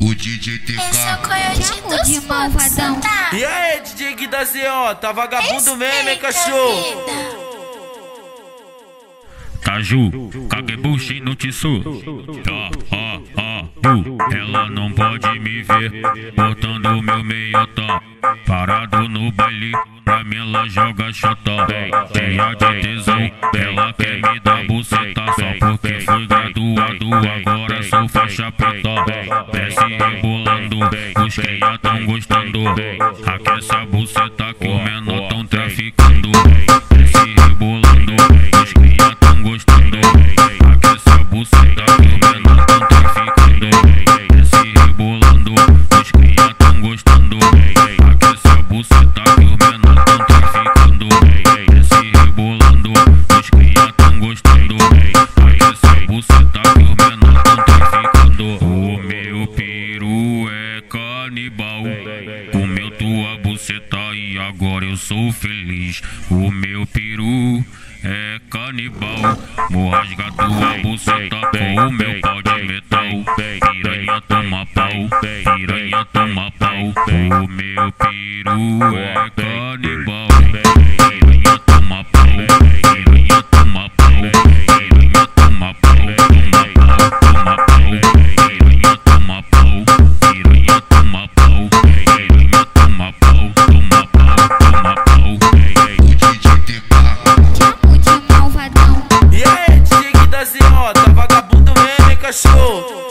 o DJ TK. Esse é o coiote dos de malvadão. tá? E aí, DJ Gui da ZO, tá vagabundo mesmo, hein, cachorro? Caju, caguebuchi no tissu. Ó, ó, ó, uh, ela não pode me ver botando meu meiotão. Parado no baile, pra mim ela joga xotó. Cheia de tesão, agora sou faixa preta. Desce rebolando, os cria tão gostando. Aquece a buceta que o menor tão traficando. Desce rebolando, os cria tão gostando. Aquece canibal. Comeu tua buceta e agora eu sou feliz. O meu peru é canibal. Vou rasgar tua buceta com o meu pau de metal. Piranha toma pau, piranha toma pau. O meu peru é canibal. soul.